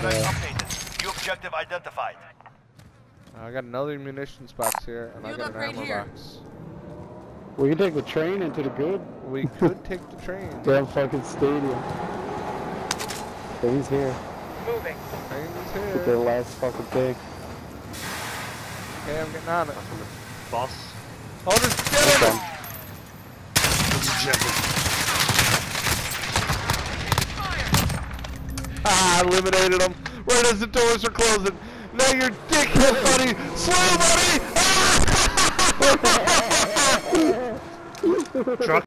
Contract Yeah. updated. New objective identified. Uh, I got another munitions box here, and I got an right ammo here. box. We can take the train into the good We could take the train. damn fucking stadium. But he's here. Moving. Train's Get their last fucking thing. Okay, I'm getting on it. Boss. Oh, just get him! Eliminated him. Right as the doors are closing. Now you're dickhead, buddy. Slow, buddy. Ah! Truck